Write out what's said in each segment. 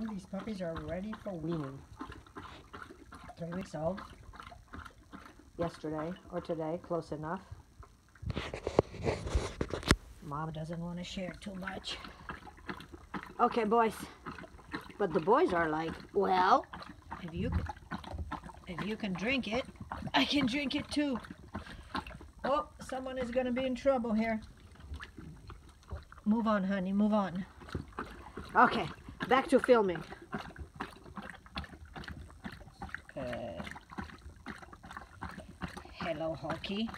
think these puppies are ready for weaning. Three weeks old. Yesterday or today, close enough. Mom doesn't want to share too much. Okay, boys. But the boys are like, well, if you can, if you can drink it, I can drink it too. Oh, someone is going to be in trouble here. Move on, honey, move on. Okay, back to filming. Uh, hello, Hulky.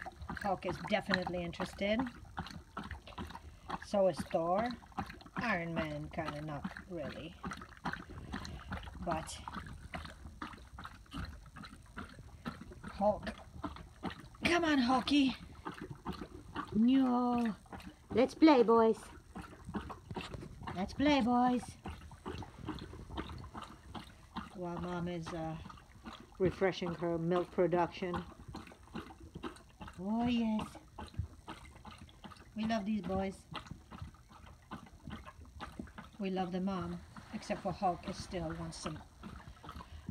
Hulk is definitely interested. So is Thor. Iron Man, kind of not really. But Hulk. Come on, Hulky. No. Let's play, boys. Let's play, boys. While Mom is uh, refreshing her milk production. Oh, yes. We love these boys. We love the mom, except for Hulk, who still wants some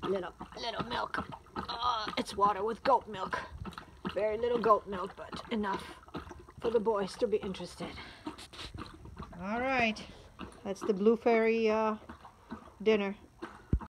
little little milk. Uh, it's water with goat milk. Very little goat milk, but enough for the boys to be interested. All right, that's the Blue Fairy uh, dinner.